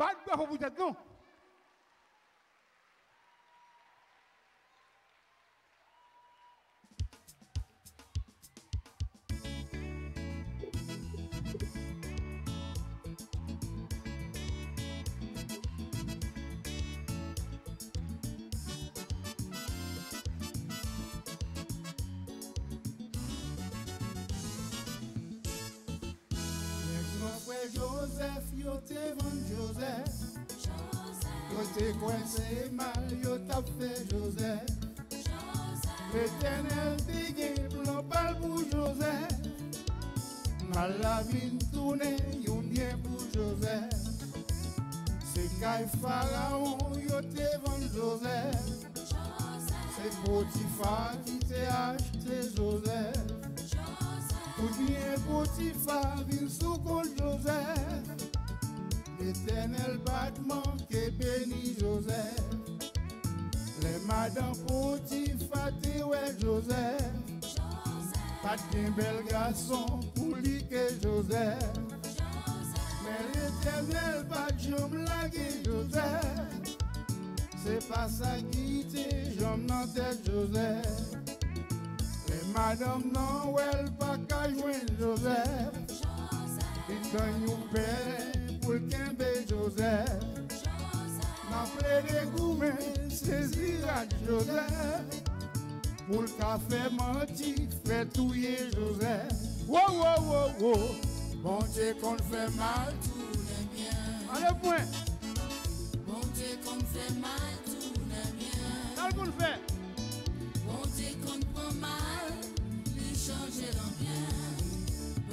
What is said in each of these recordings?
Bravo pour être non. Joseph yo te van Joseph. Kote kwen se mal yo tap fe Joseph. Etenel te gen plon pal pou Joseph. Mal la vin toune yon bien pou Joseph. Se kay faraon yo te van Joseph. Se poti fa ki te achete Joseph. Koubyen potifa vir sou kol Josef Etenel batman ke beni Josef Le madan potifa te we Josef Pat gen bel gason pou li ke Josef Men etenel bat jom lage Josef Se pa sa ki te jom nan tel Josef Madame non, elle pas qu'à joindre Joseph. Il gagne un père pour le quimbe Joseph. N'a plaidé gourmet, saisira Joseph. Pour le café menti, fait touiller Joseph. Wow, wow, wow, wow. Bon Dieu qu'on fait mal, Tous les biens, Allez, point. bon Dieu qu'on fait mal, les biens. Qu'est-ce qu'on fait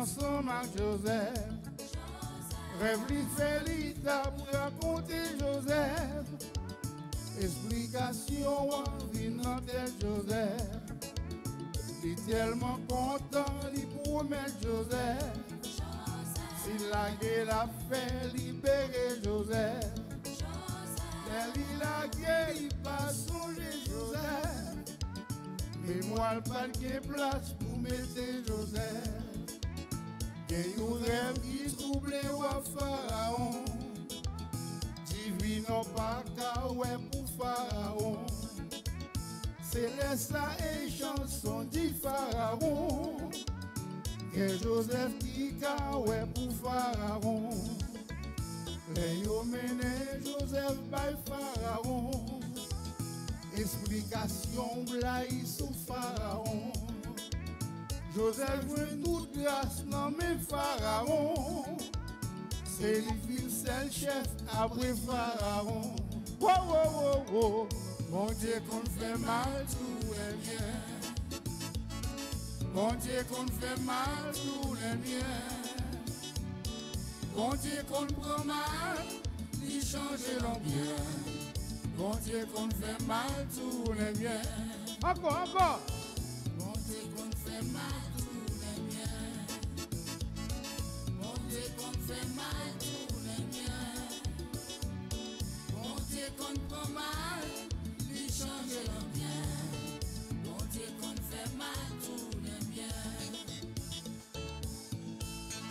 ensemble avec Joseph. Li l'ita pour raconter Joseph. Explication envie dans tête Joseph. Il est tellement content, il promet Joseph. S'il a gué la fait libérer Joseph. Il a gué, il pas songer Joseph. Mais moi, pas de place pour mettre Joseph. Gen yon rev ki trouble wap faraon Divin an baka wè pou faraon Selesa e chanson di faraon Gen Joseph ki ka wè pou faraon Le yo mene Joseph bay faraon Esplikasyon blai sou faraon Joseph veut toute grâce dans mes pharaons. C'est lui c'est le chef après pharaon. Wow, wow, wow, wow. Mon Dieu qu'on fait mal, tout est bien. Mon Dieu qu'on fait mal, tout est bien. Bon Dieu qu'on prend mal, lui changer l'en bien. Bon Dieu qu'on fait mal, tout est bien. Encore, encore. Dieu qu'on mal, bien. Bon Dieu qu'on fait mal, tous les biens.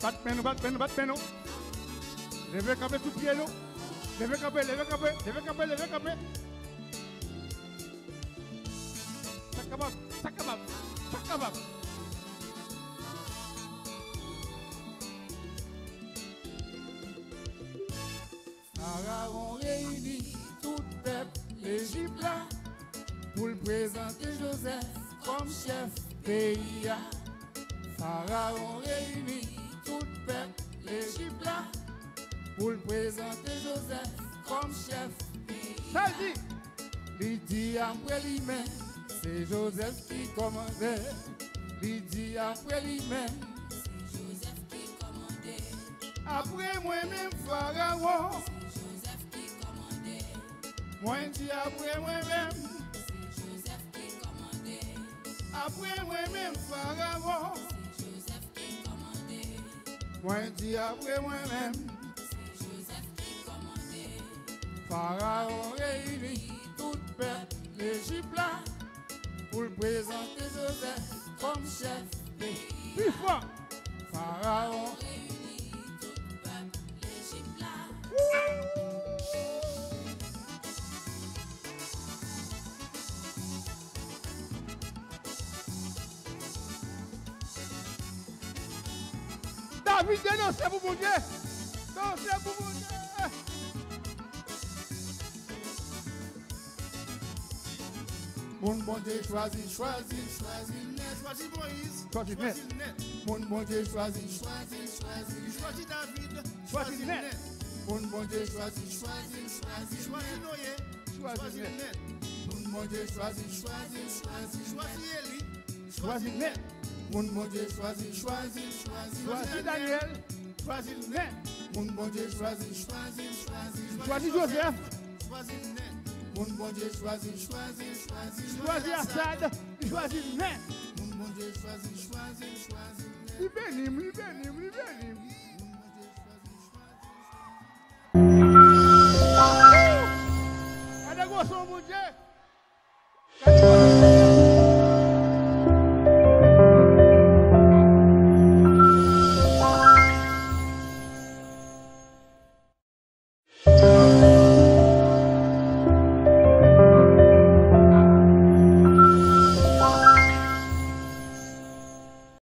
Bat penou, bat penou, bat penou. Levez camper tout pied nous. Levez camper, levez camper, levez camper, levez camper. Kebab, ça kebab. Pharaon réunit tout le peuple l'Égypte là, pour le présenter Joseph comme chef pays. Pharaon réunit tout le peuple l'Égypte là, pour le présenter Joseph comme chef pays. Dit après lui-même, c'est Joseph qui commandait. Dit après lui-même, C'est Joseph qui commandait. après moi-même Pharaon. Mwen di apre mwen men. Se Joseph ki komande Apre mwen men faravon Se Joseph ki komande Mwen di apre mwen men. Se Joseph ki komande Faravon reyuni Tout pep l'Egypte Pou l'prezante Joseph Kom chef de Pifwa Faravon reyuni Tout pep l'Egypte David dénoncé pour mon Dieu. Dansez pour mon Dieu. Mon bon Dieu choisit, choisit, choisit net, choisit Moïse, Choisit net. Mon bon Dieu choisit, choisit, choisit, choisit David, Choisit net. Mon bon Dieu choisit, choisit, choisit, choisit Noé, Choisit choisit net. Mon bon Dieu choisit, choisit, choisit, choisit Élie, Choisis net. Moun bon Dieu choisi, choisi, choisi. Choisi Daniel. Choisi Nen. Moun bon Dieu choisi, choisi, choisi. Choisi Joseph. Choisi Nen. Moun bon Dieu choisi, choisi, choisi. Choisi Assad. Choisi Nen. Moun bon Dieu choisi, choisi, choisi. Li benim, li benim, li benim. Ada gosou moun Dieu.